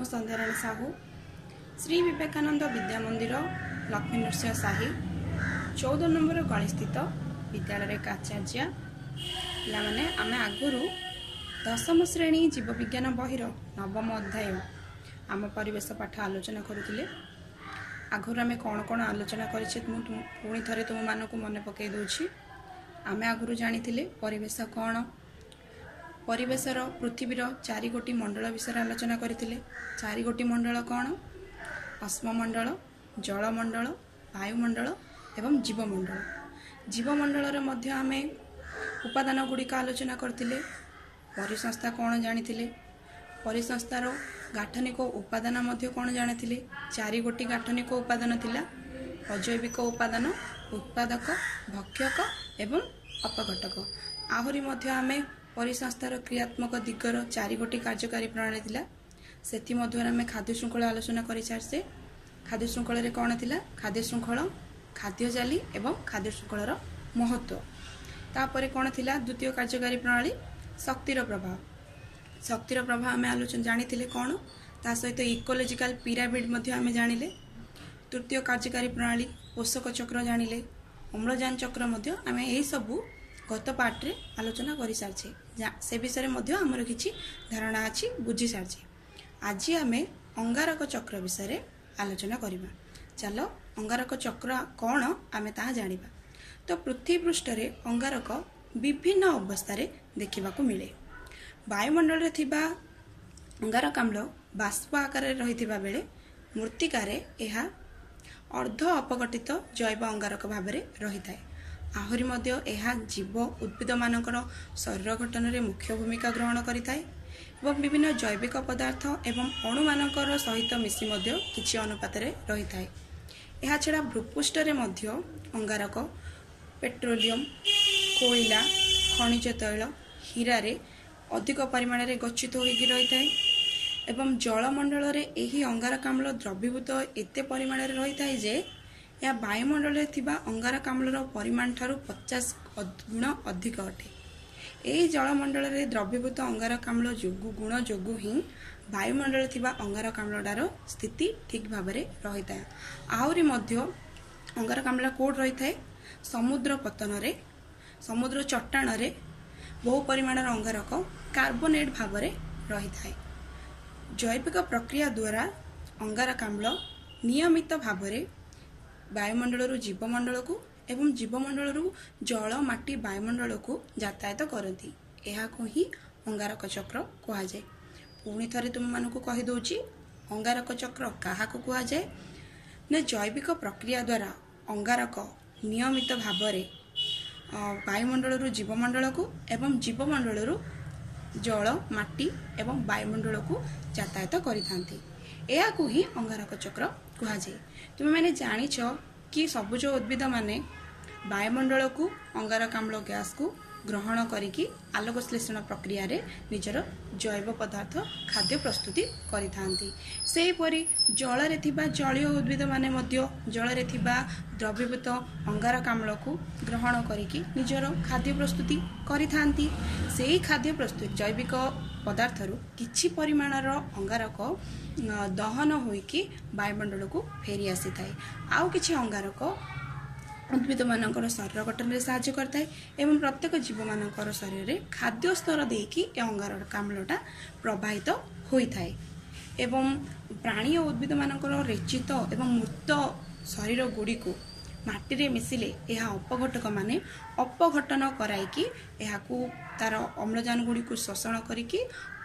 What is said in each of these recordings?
ମୁଁ ସନ୍ଧ୍ୟାରାଣୀ ସାହୁ। ଶ୍ରୀ ବିବେକାନନ୍ଦ ବିଦ୍ୟା ମନ୍ଦିର ଲକ୍ଷ୍ମୀ ନୃସିଂହ ସାହି ଚଉଦ ନମ୍ବର ଗଳିସ୍ଥିତ ବିଦ୍ୟାଳୟରେ ଏକ ଆଚାର୍ଯ୍ୟା। ପିଲାମାନେ ଆମେ ଆଗରୁ ଦଶମ ଶ୍ରେଣୀ ଜୀବବିଜ୍ଞାନ ବହିର ନବମ ଅଧ୍ୟାୟ ଆମ ପରିବେଶ ପାଠ ଆଲୋଚନା କରୁଥିଲେ। ଆଗରୁ ଆମେ କ'ଣ କ'ଣ ଆଲୋଚନା କରିଛେ ମୁଁ ପୁଣି ଥରେ ତୁମମାନଙ୍କୁ ମନେ ପକାଇ ଦେଉଛି। ଆମେ ଆଗରୁ ଜାଣିଥିଲେ ପରିବେଶ କ'ଣ ପରିବେଶର ପୃଥିବୀର ଚାରି ଗୋଟି ମଣ୍ଡଳ ବିଷୟରେ ଆଲୋଚନା କରିଥିଲେ। ଚାରି ଗୋଟି ମଣ୍ଡଳ କ'ଣ? ଅଶ୍ମମଣ୍ଡଳ ଜଳମଣ୍ଡଳ ବାୟୁମଣ୍ଡଳ ଏବଂ ଜୀବମଣ୍ଡଳ। ଜୀବମଣ୍ଡଳରେ ମଧ୍ୟ ଆମେ ଉପାଦାନ ଗୁଡ଼ିକ ଆଲୋଚନା କରିଥିଲେ। ପରିସଂସ୍ଥା କ'ଣ ଜାଣିଥିଲେ? ପରିସଂସ୍ଥାର ଗାଠନିକ ଉପାଦାନ ମଧ୍ୟ କ'ଣ ଜାଣିଥିଲେ? ଚାରି ଗୋଟି ଗାଠନିକ ଉପାଦାନ ଥିଲା। ଅଜୈବିକ ଉପାଦାନ ଉତ୍ପାଦକ ଭକ୍ଷକ ଏବଂ ଅପଘଟକ। ଆହୁରି ମଧ୍ୟ ଆମେ ପରିସଂସ୍ଥାର କ୍ରିୟାତ୍ମକ ଦିଗର ଚାରି ଗୋଟି କାର୍ଯ୍ୟକାରୀ ପ୍ରଣାଳୀ ଥିଲା। ସେଥିମଧ୍ୟରୁ ଆମେ ଖାଦ୍ୟ ଶୃଙ୍ଖଳ ଆଲୋଚନା କରିସାରିଛେ ଖାଦ୍ୟ ଶୃଙ୍ଖଳରେ କ'ଣ ଥିଲା? ଖାଦ୍ୟ ଶୃଙ୍ଖଳ ଖାଦ୍ୟ ଜାଲି ଏବଂ ଖାଦ୍ୟ ଶୃଙ୍ଖଳର ମହତ୍ତ୍ୱ ତାପରେ କ'ଣ ଥିଲା? ଦ୍ୱିତୀୟ କାର୍ଯ୍ୟକାରୀ ପ୍ରଣାଳୀ ଶକ୍ତିର ପ୍ରଭାବ ଶକ୍ତିର ପ୍ରଭାବ ଆମେ ଆଲୋଚନା ଜାଣିଥିଲେ କ'ଣ? ତା ସହିତ ଇକୋଲୋଜିକାଲ ପିରାମିଡ୍ ମଧ୍ୟ ଆମେ ଜାଣିଲେ। ତୃତୀୟ କାର୍ଯ୍ୟକାରୀ ପ୍ରଣାଳୀ ପୋଷକ ଚକ୍ର ଜାଣିଲେ। ଅମ୍ଳଜାନ ଚକ୍ର ମଧ୍ୟ ଆମେ ଏହିସବୁ ଗତ ପାର୍ଟରେ ଆଲୋଚନା କରିସାରିଛେ ସେ ବିଷୟରେ ମଧ୍ୟ ଆମର କିଛି ଧାରଣା ଅଛି ବୁଝିସାରିଛେ। ଆଜି ଆମେ ଅଙ୍ଗାରକ ଚକ୍ର ବିଷୟରେ ଆଲୋଚନା କରିବା। ଚାଲ ଅଙ୍ଗାରକ ଚକ୍ର କ'ଣ ଆମେ ତାହା ଜାଣିବା। ତ ପୃଥିବୀ ପୃଷ୍ଠରେ ଅଙ୍ଗାରକ ବିଭିନ୍ନ ଅବସ୍ଥାରେ ଦେଖିବାକୁ ମିଳେ। ବାୟୁମଣ୍ଡଳରେ ଥିବା ଅଙ୍ଗାରକାମ୍ଳ ବାଷ୍ପ ଆକାରରେ ରହିଥିବା ବେଳେ ମୃତ୍ତିକାରେ ଏହା ଅର୍ଦ୍ଧ ଅପଗଠିତ ଜୈବ ଅଙ୍ଗାରକ ଭାବରେ ରହିଥାଏ। ଆହୁରି ମଧ୍ୟ ଏହା ଜୀବ ଉଦ୍ଭିଦମାନଙ୍କର ଶରୀର ଗଠନରେ ମୁଖ୍ୟ ଭୂମିକା ଗ୍ରହଣ କରିଥାଏ ଏବଂ ବିଭିନ୍ନ ଜୈବିକ ପଦାର୍ଥ ଏବଂ ଅଣୁମାନଙ୍କର ସହିତ ମିଶି ମଧ୍ୟ କିଛି ଅନୁପାତରେ ରହିଥାଏ। ଏହାଛଡ଼ା ଭୂପୃଷ୍ଠରେ ମଧ୍ୟ ଅଙ୍ଗାରକ ପେଟ୍ରୋଲିୟମ କୋଇଲା ଖଣିଜ ତୈଳ ହୀରାରେ ଅଧିକ ପରିମାଣରେ ଗଚ୍ଛିତ ହୋଇକି ରହିଥାଏ ଏବଂ ଜଳମଣ୍ଡଳରେ ଏହି ଅଙ୍ଗାରକାମ୍ଳ ଦ୍ରବୀଭୂତ ଏତେ ପରିମାଣରେ ରହିଥାଏ ଯେ ଏହା ବାୟୁମଣ୍ଡଳରେ ଥିବା ଅଙ୍ଗାରକାମ୍ଳର ପରିମାଣ ଠାରୁ ପଚାଶ ଗୁଣ ଅଧିକ ଅଟେ। ଏହି ଜଳମଣ୍ଡଳରେ ଦ୍ରବୀଭୂତ ଅଙ୍ଗାରକାମ୍ଳ ଯୋଗୁଁ ଗୁଣ ଯୋଗୁଁ ହିଁ ବାୟୁମଣ୍ଡଳରେ ଥିବା ଅଙ୍ଗାରକାମ୍ଳଟାର ସ୍ଥିତି ଠିକ୍ ଭାବରେ ରହିଥାଏ। ଆହୁରି ମଧ୍ୟ ଅଙ୍ଗାରକାମ୍ଳ କୋଉଠି ରହିଥାଏ? ସମୁଦ୍ର ପତନରେ ସମୁଦ୍ର ଚଟାଣରେ ବହୁ ପରିମାଣର ଅଙ୍ଗାରକ କାର୍ବୋନେଟ୍ ଭାବରେ ରହିଥାଏ। ଜୈବିକ ପ୍ରକ୍ରିୟା ଦ୍ୱାରା ଅଙ୍ଗାରକାମ୍ଳ ନିୟମିତ ଭାବରେ ବାୟୁମଣ୍ଡଳରୁ ଜୀବମଣ୍ଡଳକୁ ଏବଂ ଜୀବମଣ୍ଡଳରୁ ଜଳ ମାଟି ବାୟୁମଣ୍ଡଳକୁ ଯାତାୟାତ କରନ୍ତି। ଏହାକୁ ହିଁ ଅଙ୍ଗାରକ ଚକ୍ର କୁହାଯାଏ। ପୁଣି ଥରେ ତୁମମାନଙ୍କୁ କହିଦେଉଛି ଅଙ୍ଗାରକ ଚକ୍ର କାହାକୁ କୁହାଯାଏ? ନା ଜୈବିକ ପ୍ରକ୍ରିୟା ଦ୍ୱାରା ଅଙ୍ଗାରକ ନିୟମିତ ଭାବରେ ଅ, ବାୟୁମଣ୍ଡଳରୁ ଜୀବମଣ୍ଡଳକୁ ଏବଂ ଜୀବମଣ୍ଡଳରୁ ଜଳ ମାଟି ଏବଂ ବାୟୁମଣ୍ଡଳକୁ ଯାତାୟାତ କରିଥାନ୍ତି। ଏହାକୁ ହିଁ ଅଙ୍ଗାରକ ଚକ୍ର କୁହାଯାଏ। ତୁମେମାନେ ଜାଣିଛ କି ସବୁଜ ଉଦ୍ଭିଦମାନେ ବାୟୁମଣ୍ଡଳକୁ ଅଙ୍ଗାରକାମ୍ଳ ଗ୍ୟାସକୁ ଗ୍ରହଣ କରିକି ଆଲୋକ ଶ୍ଳେଷଣ ପ୍ରକ୍ରିୟାରେ ନିଜର ଜୈବ ପଦାର୍ଥ ଖାଦ୍ୟ ପ୍ରସ୍ତୁତି କରିଥାନ୍ତି। ସେହିପରି ଜଳରେ ଥିବା ଜଳୀୟ ଉଦ୍ଭିଦମାନେ ମଧ୍ୟ ଜଳରେ ଥିବା ଦ୍ରବୀଭୂତ ଅଙ୍ଗାରକାମ୍ଳକୁ ଗ୍ରହଣ କରିକି ନିଜର ଖାଦ୍ୟ ପ୍ରସ୍ତୁତି କରିଥାନ୍ତି। ସେହି ଖାଦ୍ୟ ପ୍ରସ୍ତୁତି ଜୈବିକ ପଦାର୍ଥରୁ କିଛି ପରିମାଣର ଅଙ୍ଗାରକ ଦହନ ହୋଇକି ବାୟୁମଣ୍ଡଳକୁ ଫେରି ଆସିଥାଏ। ଆଉ କିଛି ଅଙ୍ଗାରକ ଉଦ୍ଭିଦମାନଙ୍କର ଶରୀର ଗଠନରେ ସାହାଯ୍ୟ କରିଥାଏ ଏବଂ ପ୍ରତ୍ୟେକ ଜୀବମାନଙ୍କର ଶରୀରରେ ଖାଦ୍ୟ ସ୍ତର ଦେଇକି ଏ ଅଙ୍ଗାରକାମ୍ଳଟା ପ୍ରବାହିତ ହୋଇଥାଏ। ଏବଂ ପ୍ରାଣୀ ଓ ଉଦ୍ଭିଦମାନଙ୍କର ରେଚିତ ଏବଂ ମୃତ ଶରୀର ଗୁଡ଼ିକୁ ମାଟିରେ ମିଶିଲେ ଏହା ଅପଘଟକମାନେ ଅପଘଟନ କରାଇକି ଏହାକୁ ତାର ଅମ୍ଳଜାନ ଗୁଡ଼ିକୁ ଶୋଷଣ କରିକି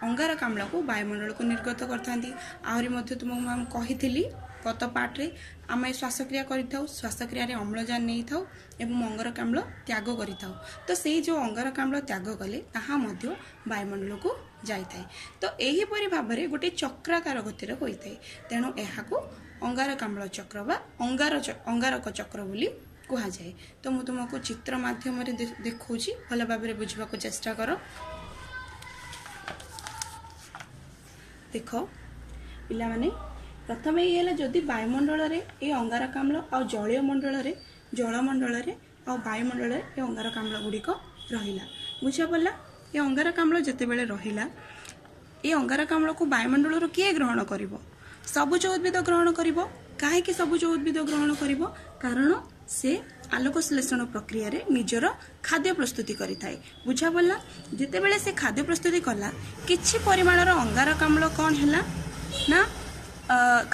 ଅଙ୍ଗାରକାମ୍ଳକୁ ବାୟୁମଣ୍ଡଳକୁ ନିର୍ଗତ କରିଥାନ୍ତି। ଆହୁରି ମଧ୍ୟ ତୁମକୁ ମୁଁ କହିଥିଲି ଗତ ପାର୍ଟରେ ଆମେ ଶ୍ୱାସକ୍ରିୟା କରିଥାଉ ଶ୍ୱାସକ୍ରିୟାରେ ଅମ୍ଳଜାନ ନେଇଥାଉ ଏବଂ ଅଙ୍ଗାରକାମ୍ଳ ତ୍ୟାଗ କରିଥାଉ। ତ ସେଇ ଯେଉଁ ଅଙ୍ଗାରକାମ୍ଳ ତ୍ୟାଗ କଲେ ତାହା ମଧ୍ୟ ବାୟୁମଣ୍ଡଳକୁ ଯାଇଥାଏ। ତ ଏହିପରି ଭାବରେ ଗୋଟେ ଚକ୍ରାକାର ଗତିରେ ହୋଇଥାଏ। ତେଣୁ ଏହାକୁ ଅଙ୍ଗାରକାମ୍ଳ ଚକ୍ର ବା ଅଙ୍ଗାର ଅଙ୍ଗାରକ ଚକ୍ର ବୋଲି କୁହାଯାଏ। ତ ମୁଁ ତୁମକୁ ଚିତ୍ର ମାଧ୍ୟମରେ ଦେଖାଉଛି। ଭଲ ଭାବରେ ବୁଝିବାକୁ ଚେଷ୍ଟା କର। ଦେଖ ପିଲାମାନେ ପ୍ରଥମେ ଇଏ ହେଲା ଯଦି ବାୟୁମଣ୍ଡଳରେ ଏ ଅଙ୍ଗାରକାମ୍ଳ ଆଉ ଜଳୀୟ ମଣ୍ଡଳରେ ଜଳମଣ୍ଡଳରେ ଆଉ ବାୟୁମଣ୍ଡଳରେ ଏ ଅଙ୍ଗାରକାମ୍ଳ ଗୁଡ଼ିକ ରହିଲା। ବୁଝା ପଡ଼ିଲା? ଏ ଅଙ୍ଗାରକାମ୍ଳ ଯେତେବେଳେ ରହିଲା ଏ ଅଙ୍ଗାରକାମ୍ଳକୁ ବାୟୁମଣ୍ଡଳରୁ କିଏ ଗ୍ରହଣ କରିବ? ସବୁଜ ଉଦ୍ଭିଦ ଗ୍ରହଣ କରିବ କାହିଁକି ସବୁଜ ଉଦ୍ଭିଦ ଗ୍ରହଣ କରିବ? କାରଣ ସେ ଆଲୋକ ଶ୍ଲେଷଣ ପ୍ରକ୍ରିୟାରେ ନିଜର ଖାଦ୍ୟ ପ୍ରସ୍ତୁତି କରିଥାଏ। ବୁଝାପଡ଼ିଲା ଯେତେବେଳେ ସେ ଖାଦ୍ୟ ପ୍ରସ୍ତୁତି କଲା କିଛି ପରିମାଣର ଅଙ୍ଗାରକାମ୍ଳ କ'ଣ ହେଲା? ନା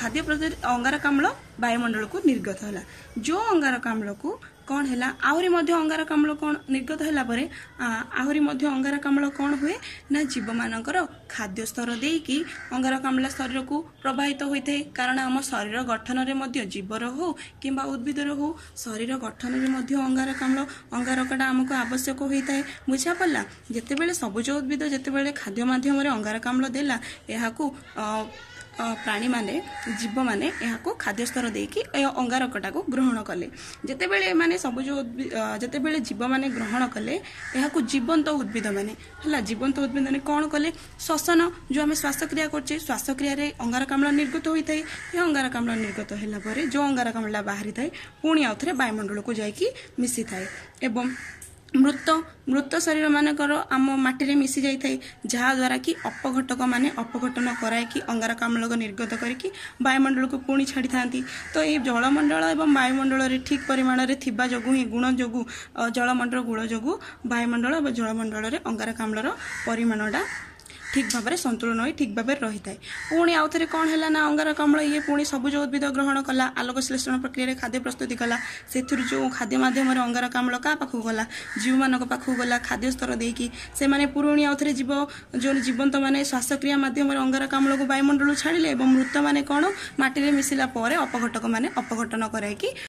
ଖାଦ୍ୟ ପ୍ରସ୍ତୁତି ଅଙ୍ଗାରକାମ୍ଳ ବାୟୁମଣ୍ଡଳକୁ ନିର୍ଗତ ହେଲା। ଯେଉଁ ଅଙ୍ଗାରକାମ୍ଳକୁ କ'ଣ ହେଲା? ଆହୁରି ମଧ୍ୟ ଅଙ୍ଗାରକାମ୍ଳ କ'ଣ ନିର୍ଗତ ହେଲା ପରେ ଆହୁରି ମଧ୍ୟ ଅଙ୍ଗାରକାମ୍ଳ କ'ଣ ହୁଏ ନା ଜୀବମାନଙ୍କର ଖାଦ୍ୟ ସ୍ତର ଦେଇକି ଅଙ୍ଗାରକାମ୍ଳ ଶରୀରକୁ ପ୍ରବାହିତ ହୋଇଥାଏ। କାରଣ ଆମ ଶରୀର ଗଠନରେ ମଧ୍ୟ ଜୀବର ହଉ କିମ୍ବା ଉଦ୍ଭିଦର ହଉ ଶରୀର ଗଠନରେ ମଧ୍ୟ ଅଙ୍ଗାରକାମ୍ଳ ଅଙ୍ଗାରକଟା ଆମକୁ ଆବଶ୍ୟକ ହୋଇଥାଏ। ବୁଝା ପଡ଼ିଲା ଯେତେବେଳେ ସବୁଜ ଉଦ୍ଭିଦ ଯେତେବେଳେ ଖାଦ୍ୟ ମାଧ୍ୟମରେ ଅଙ୍ଗାରକାମ୍ଳ ଦେଲା ଏହାକୁ ପ୍ରାଣୀମାନେ ଜୀବମାନେ ଏହାକୁ ଖାଦ୍ୟସ୍ତର ଦେଇକି ଏ ଅଙ୍ଗାରକଟାକୁ ଗ୍ରହଣ କଲେ। ଯେତେବେଳେ ଏମାନେ ସବୁଜ ଉଦ୍ଭି ଅ, ଯେତେବେଳେ ଜୀବମାନେ ଗ୍ରହଣ କଲେ ଏହାକୁ ଜୀବନ୍ତ ଉଦ୍ଭିଦମାନେ ହେଲା ଜୀବନ୍ତ ଉଦ୍ଭିଦମାନେ କ'ଣ କଲେ? ଶ୍ୱସନ ଯେଉଁ ଆମେ ଶ୍ୱାସକ୍ରିୟା କରୁଛେ ଶ୍ୱାସକ୍ରିୟାରେ ଅଙ୍ଗାରକାମ୍ଳ ନିର୍ଗତ ହୋଇଥାଏ। ଏ ଅଙ୍ଗାରକାମ୍ଳ ନିର୍ଗତ ହେଲା ପରେ ଯେଉଁ ଅଙ୍ଗାରକାମ୍ଳଟା ବାହାରିଥାଏ ପୁଣି ଆଉଥରେ ବାୟୁମଣ୍ଡଳକୁ ଯାଇକି ମିଶିଥାଏ। ଏବଂ ମୃତ ମୃତ ଶରୀର ମାନଙ୍କର ଆମ ମାଟିରେ ମିଶି ଯାଇଥାଏ ଯାହାଦ୍ୱାରା କି ଅପଘଟକ ମାନେ ଅପଘଟନ କରାଇକି ଅଙ୍ଗାରକାମ୍ଳକୁ ନିର୍ଗତ କରିକି ବାୟୁମଣ୍ଡଳକୁ ପୁଣି ଛାଡ଼ିଥାନ୍ତି। ତ ଏହି ଜଳମଣ୍ଡଳ ଏବଂ ବାୟୁମଣ୍ଡଳରେ ଠିକ୍ ପରିମାଣରେ ଥିବା ଯୋଗୁଁ ହିଁ ଗୁଣ ଯୋଗୁଁ ଜଳମଣ୍ଡଳ ଗୁଣ ଯୋଗୁଁ ବାୟୁମଣ୍ଡଳ ଏବଂ ଜଳମଣ୍ଡଳରେ ଅଙ୍ଗାରକାମ୍ଳର ପରିମାଣଟା ଠିକ୍ ଭାବରେ ସନ୍ତୁଳନ ହୋଇ ଠିକ୍ ଭାବରେ ରହିଥାଏ। ପୁଣି ଆଉଥରେ କ'ଣ ହେଲା ନା ଅଙ୍ଗାରକାମ୍ଳ ଇଏ ପୁଣି ସବୁଜ ଉଦ୍ଭିଦ ଗ୍ରହଣ କଲା ଆଲୋକ ଶ୍ଲେଷଣ ପ୍ରକ୍ରିୟାରେ ଖାଦ୍ୟ ପ୍ରସ୍ତୁତି କଲା ସେଥିରୁ ଯେଉଁ ଖାଦ୍ୟ ମାଧ୍ୟମରେ ଅଙ୍ଗାରକାମ୍ଳ କାହା ପାଖକୁ ଗଲା ଜୀବମାନଙ୍କ ପାଖକୁ ଗଲା ଖାଦ୍ୟ ସ୍ତର ଦେଇକି ସେମାନେ ପୁରୁଣି ଆଉଥରେ ଜୀବ ଯେଉଁ ଜୀବନ୍ତ ମାନେ ଶ୍ୱାସକ୍ରିୟା ମାଧ୍ୟମରେ ଅଙ୍ଗାରକାମ୍ଳକୁ ବାୟୁମଣ୍ଡଳକୁ ଛାଡ଼ିଲେ ଏବଂ ମୃତମାନେ କ'ଣ? ମାଟିରେ ମିଶିଲା ପରେ ଅପଘଟକ ମାନେ ଅପଘଟନ କରାଇକି